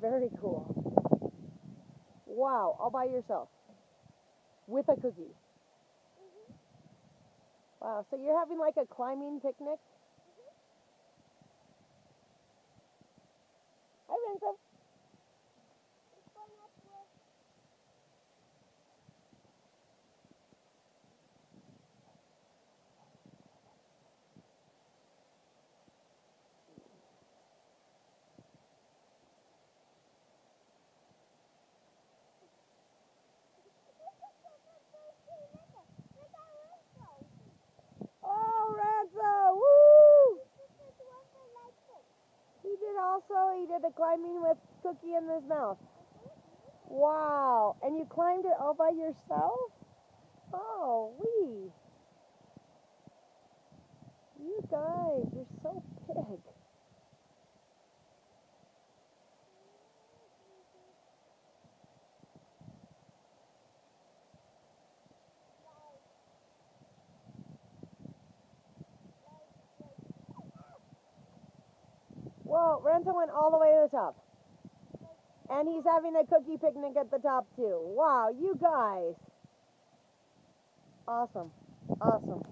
Very cool. Wow, all by yourself. With a cookie. Mm-hmm. Wow, so you're having like a climbing picnic? Mm-hmm. Hi, Vincent. Oh, Ranzo! Woo! He did also, he did the climbing with cookie in his mouth. Wow. And you climbed it all by yourself? Oh, wee. You guys, you're so big. Renzo went all the way to the top. And he's having a cookie picnic at the top too. Wow, you guys. Awesome. Awesome.